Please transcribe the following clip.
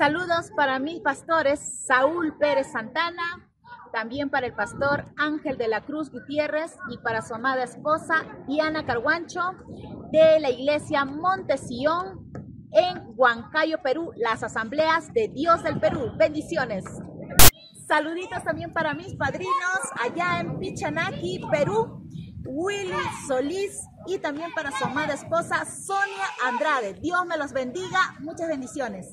Saludos para mis pastores Saúl Pérez Santana, también para el pastor Ángel de la Cruz Gutiérrez y para su amada esposa Diana Carguancho de la iglesia Montesión en Huancayo, Perú, las asambleas de Dios del Perú. Bendiciones. Saluditos también para mis padrinos allá en Pichanaki, Perú, Willy Solís y también para su amada esposa Sonia Andrade. Dios me los bendiga. Muchas bendiciones.